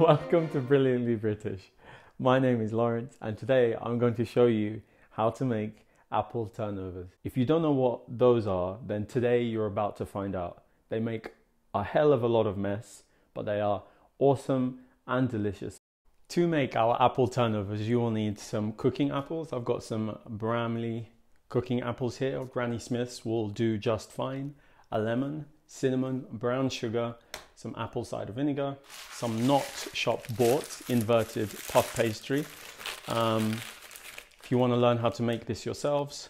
Welcome to Brilliantly British. My name is Lawrence, and today I'm going to show you how to make apple turnovers. If you don't know what those are, then today you're about to find out. They make a hell of a lot of mess, but they are awesome and delicious. To make our apple turnovers, you will need some cooking apples. I've got some Bramley cooking apples here. Granny Smith's will do just fine. A lemon, cinnamon, brown sugar, some apple cider vinegar, some not shop bought inverted puff pastry. Um, if you want to learn how to make this yourselves,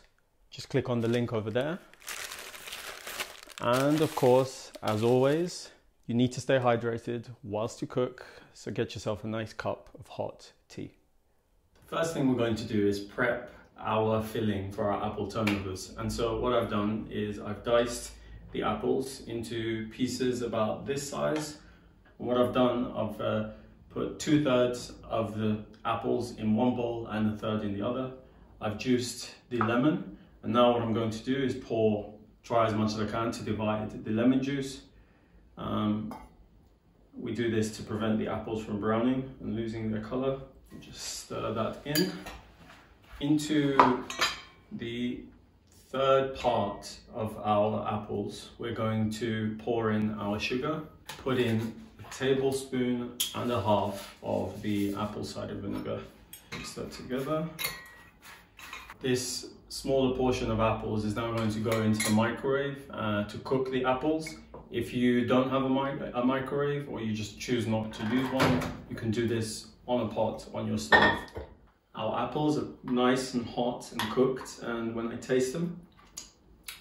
just click on the link over there. And of course, as always, you need to stay hydrated whilst you cook, so get yourself a nice cup of hot tea. First thing we're going to do is prep our filling for our apple turnovers. And so what I've done is I've diced the apples into pieces about this size. What I've done, I've uh, put two thirds of the apples in one bowl and a third in the other. I've juiced the lemon and now what I'm going to do is pour, try as much as I can to divide the lemon juice. Um, we do this to prevent the apples from browning and losing their color. Just stir that in into the third part of our apples, we're going to pour in our sugar, put in a tablespoon and a half of the apple cider vinegar. Mix that together. This smaller portion of apples is now going to go into the microwave uh, to cook the apples. If you don't have a, mi a microwave or you just choose not to use one, you can do this on a pot on your stove. Our apples are nice and hot and cooked and when I taste them,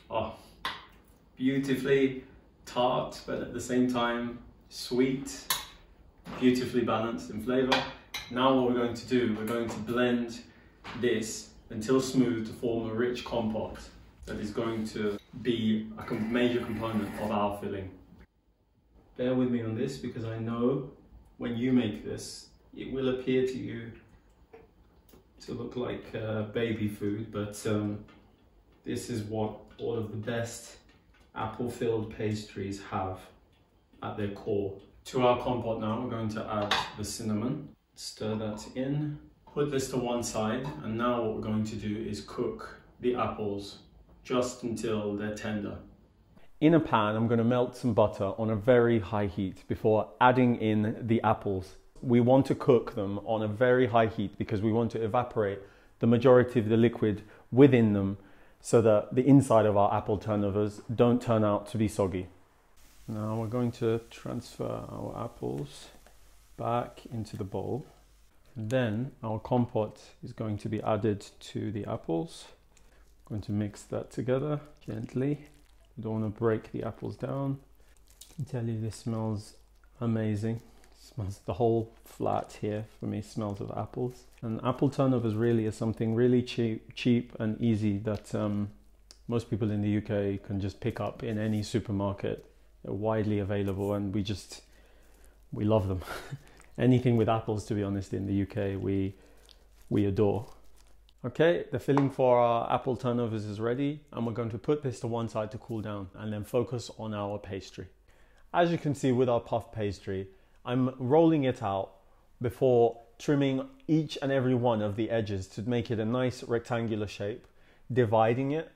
oh, beautifully tart but at the same time sweet, beautifully balanced in flavour. Now what we're going to do, we're going to blend this until smooth to form a rich compote that is going to be a major component of our filling. Bear with me on this because I know when you make this, it will appear to you to look like uh, baby food, but um, this is what all of the best apple-filled pastries have at their core. To our compote now, we're going to add the cinnamon, stir that in, put this to one side, and now what we're going to do is cook the apples just until they're tender. In a pan, I'm going to melt some butter on a very high heat before adding in the apples we want to cook them on a very high heat because we want to evaporate the majority of the liquid within them so that the inside of our apple turnovers don't turn out to be soggy. Now we're going to transfer our apples back into the bowl. Then our compote is going to be added to the apples. I'm going to mix that together gently. don't want to break the apples down. I can tell you this smells amazing smells the whole flat here for me smells of apples. And apple turnovers really is something really cheap cheap and easy that um, most people in the UK can just pick up in any supermarket they're widely available and we just we love them. Anything with apples to be honest in the UK we we adore. Okay the filling for our apple turnovers is ready and we're going to put this to one side to cool down and then focus on our pastry. As you can see with our puff pastry I'm rolling it out before trimming each and every one of the edges to make it a nice rectangular shape, dividing it.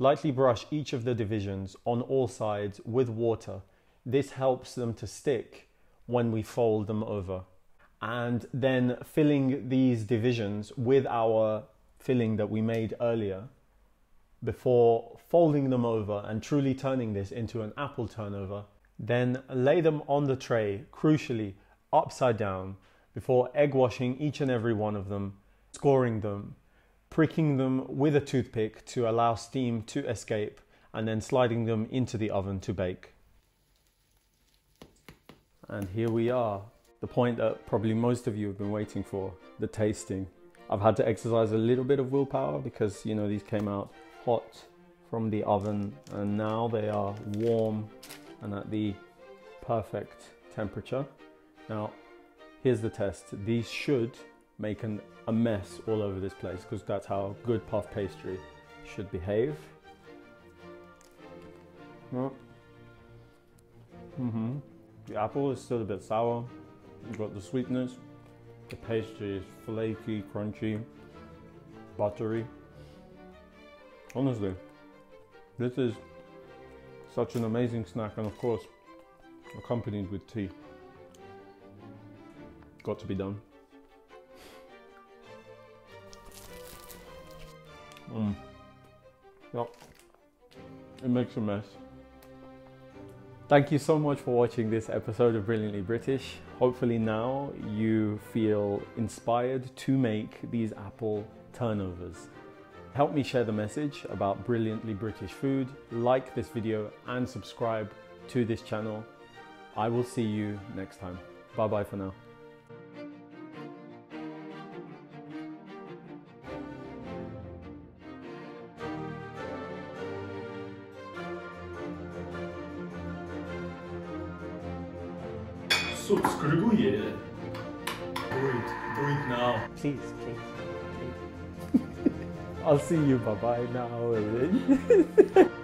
Lightly brush each of the divisions on all sides with water. This helps them to stick when we fold them over. And then filling these divisions with our filling that we made earlier before folding them over and truly turning this into an apple turnover then lay them on the tray, crucially upside down, before egg washing each and every one of them, scoring them, pricking them with a toothpick to allow steam to escape, and then sliding them into the oven to bake. And here we are, the point that probably most of you have been waiting for, the tasting. I've had to exercise a little bit of willpower because, you know, these came out hot from the oven and now they are warm and at the perfect temperature. Now, here's the test. These should make an, a mess all over this place because that's how good puff pastry should behave. Mm -hmm. The apple is still a bit sour. You've got the sweetness. The pastry is flaky, crunchy, buttery. Honestly, this is such an amazing snack and of course accompanied with tea. Got to be done. Mm. Yep. It makes a mess. Thank you so much for watching this episode of Brilliantly British. Hopefully now you feel inspired to make these apple turnovers. Help me share the message about brilliantly British food, like this video and subscribe to this channel. I will see you next time. Bye bye for now. Subskrybuję. Do it. Do it now. Please, please, please. I'll see you. Bye bye now.